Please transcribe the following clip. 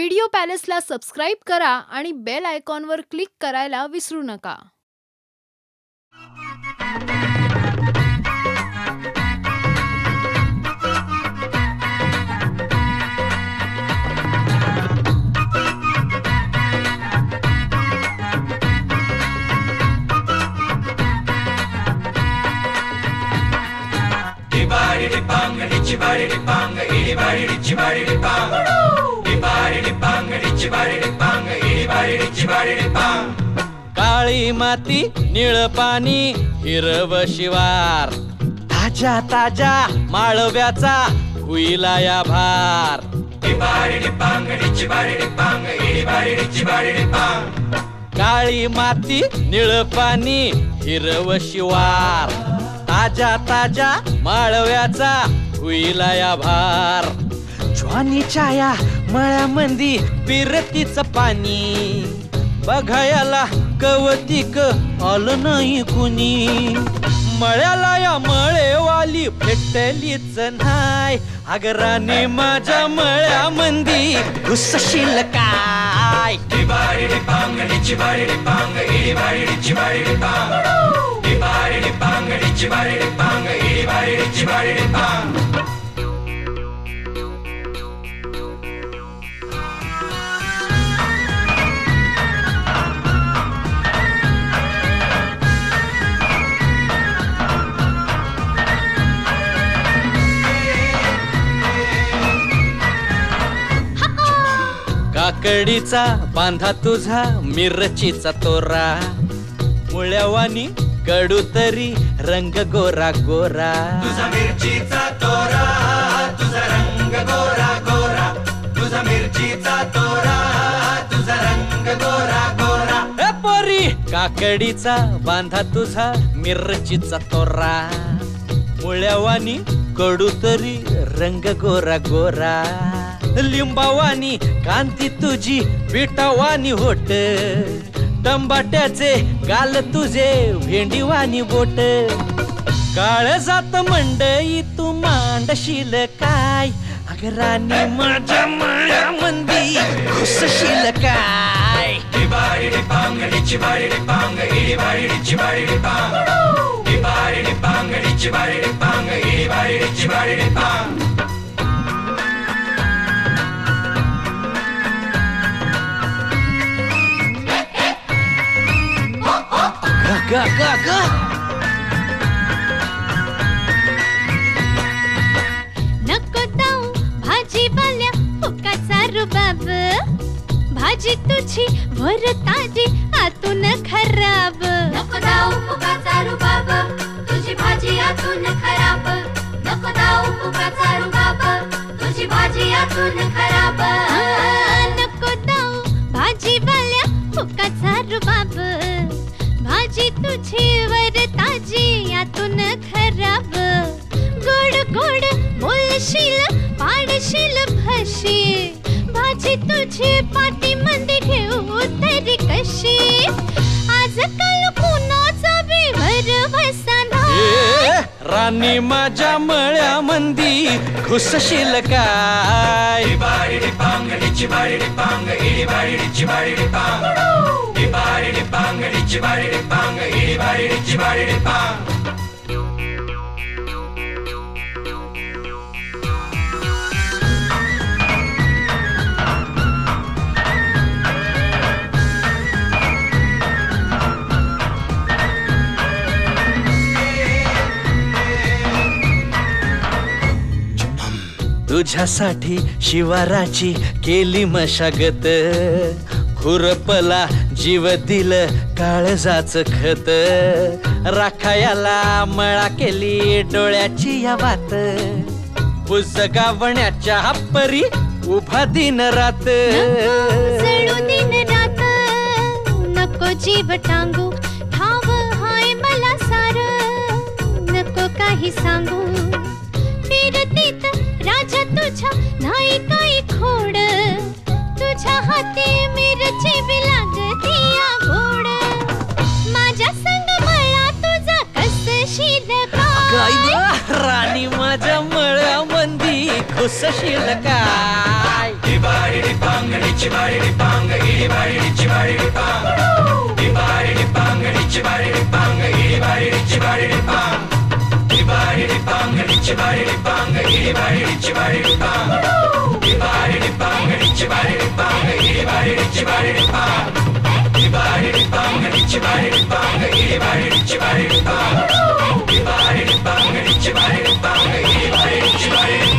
Video पॅलेसला subscribe करा आणि bell आयकॉनवर क्लिक करायला विसरू नका. काळी माती निळ पाणी हिरव शिवार. ताजा ताजा माळव्याचा हुईला या भार. काळी माती निळ पाणी हिरव शिवार. ताजा ताजा माळव्याचा हुईला या भार. ज्वानीच्या या मळ्यामंदी पिरतीच पाणी. बघायला कवतिक आलं नाही कुणी. मळ्याला या मळेवाली भेटलीच नाही. अगराने माझ्या मळ्यामंदी घुसशील काय? काकडीचा बांधा तुझा मिरचीचा तोरा. मुळ्यावानी कडू तरी रंग गोरा गोरा. तुझा मिरचीचा तोरा तुझा रंग गोरा गोरा. तुझा मिरचीचा तोरा तुझा रंग गोरा गोरा. ए पोरी काकडीचा बांधा तुझा मिरचीचा तोरा. मुळ्यावानी कडू तरी रंग गोरा गोरा. लिंबावानी कांती तुझी पिठावानी होट. टंबाट्याचे गाल तुझे भेंडीवानी बोट. काळ जात मंडई तू मांडशील काय? अगरानी माझ्या माया मंदी खुसशील काय डिबाडी पांग डिचिबाडी पांग. इडिबाडी डिचिबाडी पांग डिबाडी पांग डिचिबाडी पांग इडिबाडी डिचिबाडी पांग. गा गा गा गा नको जाऊ भाजीवाल्या फुकाचा रुबाब. भाजी तुझी वर ताजी आतून खराब तुझी वर ताजी आतून खराब। गोड गोड बोलशील पाडशील भशी भाजी तुझी पाठी मध्ये घेऊ तरी कशी? आजकाल कुणाचा बिवर बसना ए राणी माझ्या मळ्यामंदी घुसशील काय? डिबाडी पांग इडिबाडी डिचिबाडी पांग इडिबाडी डिचिबाडी पांग तुझ्यासाठी शिवाराची केली मशागत. खुरपला जीव दिल काळजाच खत. राखायाला मळा केली डोळ्याची या वात. गावण्याच्या परी उभा दिन रात. दिन रात नको जीव टांगू. ठाव हाय मला सार नको काही सांगू. फिरतीत राजा तुझ्या नाही काही खोड. माझ्या मिरची बी लागती गोड माझ्या संग मळा तुझा कस शिल काय? राणी माझ्या मळ्या मंदी खुस शिल काय? बारडी पांगडीची बारडी पांग इडी बारडीची बारडी पांग. ती बारडी पांगडीची बारडी पांग इडी बारडीची बारडी पांग. ती बारडी पांगडीची बारडी पांग इडी बारडीची पांग. ती पांग dici bari di bang, giri bari dici bari di bang. Di bari di bang, dici bari di bang, giri bari dici bari di bang. Di bari di bang, dici bari di bang, giri bari dici bari di bang.